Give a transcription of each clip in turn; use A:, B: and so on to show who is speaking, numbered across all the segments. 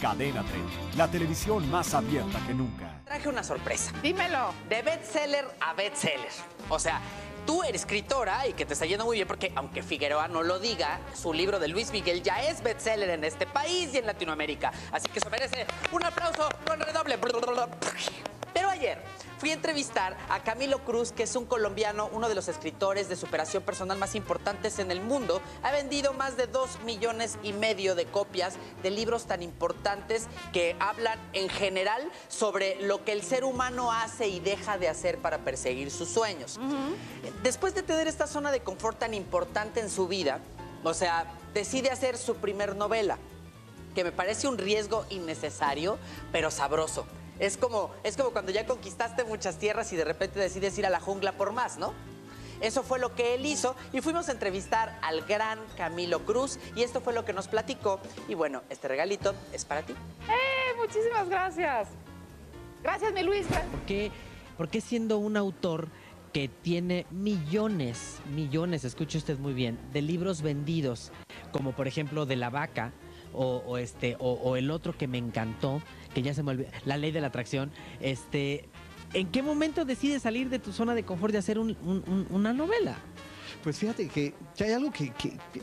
A: Cadena 30, la televisión más abierta que nunca.
B: Traje una sorpresa.
C: Dímelo.
B: De bestseller a bestseller. O sea, tú eres escritora y que te está yendo muy bien porque, aunque Figueroa no lo diga, su libro de Luis Miguel ya es bestseller en este país y en Latinoamérica. Así que eso merece un aplauso con redoble. Pero ayer fui a entrevistar a Camilo Cruz, que es un colombiano, uno de los escritores de superación personal más importantes en el mundo. Ha vendido más de dos millones y medio de copias de libros tan importantes que hablan en general sobre lo que el ser humano hace y deja de hacer para perseguir sus sueños. Después de tener esta zona de confort tan importante en su vida, o sea, decide hacer su primer novela, que me parece un riesgo innecesario, pero sabroso. Es como, es como cuando ya conquistaste muchas tierras y de repente decides ir a la jungla por más, ¿no? Eso fue lo que él hizo y fuimos a entrevistar al gran Camilo Cruz y esto fue lo que nos platicó. Y bueno, este regalito es para ti.
C: ¡Eh! Muchísimas gracias. Gracias, mi Luis.
D: ¿Por qué, por qué siendo un autor que tiene millones, millones, escuche usted muy bien, de libros vendidos, como por ejemplo de la vaca, o, este, o, el otro que me encantó, que ya se me olvidó, la ley de la atracción, este, ¿en qué momento decides salir de tu zona de confort de hacer un- una novela?
E: Pues fíjate que, hay algo que,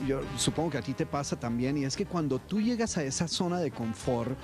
E: yo supongo que a ti te pasa también, y es que cuando tú llegas a esa zona de confort,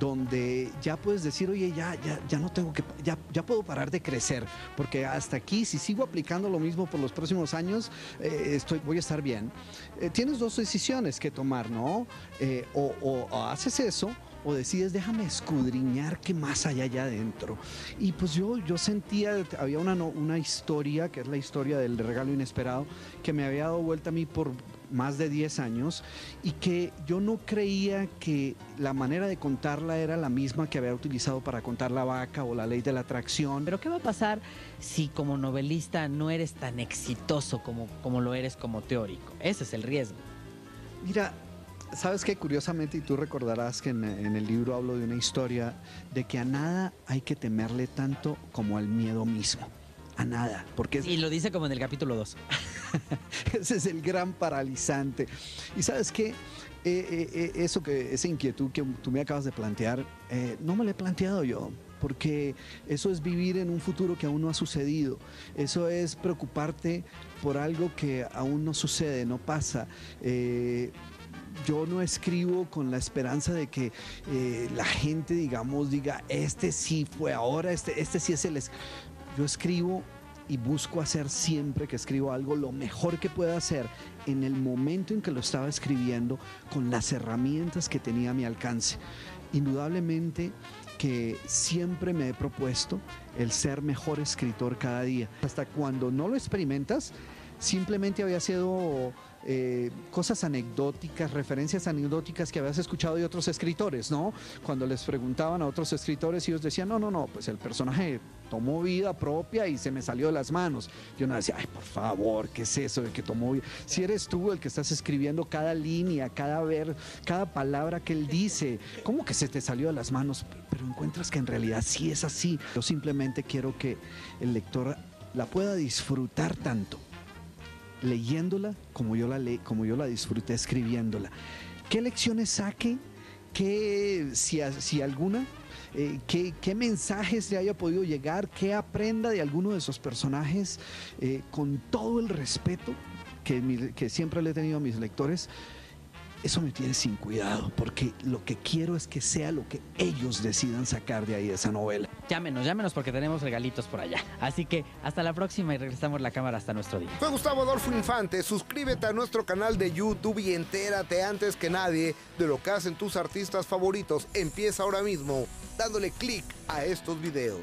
E: donde ya puedes decir, oye, ya, ya, ya no tengo que, ya, ya puedo parar de crecer, porque hasta aquí, si sigo aplicando lo mismo por los próximos años, eh, estoy, voy a estar bien. Eh, tienes dos decisiones que tomar, ¿no? Eh, o- o haces eso, o decides, déjame escudriñar qué más hay allá adentro. Y pues yo, yo sentía, había una, una historia, que es la historia del regalo inesperado, que me había dado vuelta a mí por más de 10 años y que yo no creía que la manera de contarla era la misma que había utilizado para contar la vaca o la ley de la atracción.
D: Pero ¿qué va a pasar si como novelista no eres tan exitoso como, como lo eres como teórico? Ese es el riesgo.
E: Mira, sabes que curiosamente, y tú recordarás que en, en el libro hablo de una historia de que a nada hay que temerle tanto como al miedo mismo. A nada, porque es-
D: Y lo dice como en el capítulo 2.
E: ese es el gran paralizante. Y sabes qué, Eh, eh, eh, eso que, esa inquietud que tú me acabas de plantear, eh, no me la he planteado yo. Porque eso es vivir en un futuro que aún no ha sucedido. Eso es preocuparte por algo que aún no sucede, no pasa. Yo no escribo con la esperanza de que eh, la gente, digamos, diga, este sí fue ahora, este, este sí es el... es-". Yo escribo y busco hacer siempre que escribo algo lo mejor que pueda hacer en el momento en que lo estaba escribiendo con las herramientas que tenía a mi alcance. Indudablemente que siempre me he propuesto el ser mejor escritor cada día. Hasta cuando no lo experimentas, simplemente había sido eh, cosas anecdóticas, referencias anecdóticas que habías escuchado de otros escritores, ¿no? Cuando les preguntaban a otros escritores, ellos decían, no, no, no, pues el personaje tomó vida propia y se me salió de las manos. Yo no decía, ay, por favor, ¿qué es eso de que tomó vida? Si eres tú el que estás escribiendo cada línea, cada ver, cada palabra que él dice, ¿cómo que se te salió de las manos? Pero encuentras que en realidad sí es así. Yo simplemente quiero que el lector la pueda disfrutar tanto leyéndola como yo la le como yo la disfruté escribiéndola. ¿Qué lecciones saque? ¿Qué, si, si alguna? Eh, ¿qué, qué mensajes le haya podido llegar? ¿Qué aprenda de alguno de esos personajes? Eh, con todo el respeto que, que siempre le he tenido a mis lectores, eso me tiene sin cuidado, porque lo que quiero es que sea lo que ellos decidan sacar de ahí de esa novela.
D: Llámenos, llámenos porque tenemos regalitos por allá. Así que hasta la próxima y regresamos la cámara hasta nuestro día.
F: Soy Gustavo Adolfo Infante, suscríbete a nuestro canal de YouTube y entérate antes que nadie de lo que hacen tus artistas favoritos. Empieza ahora mismo dándole clic a estos videos.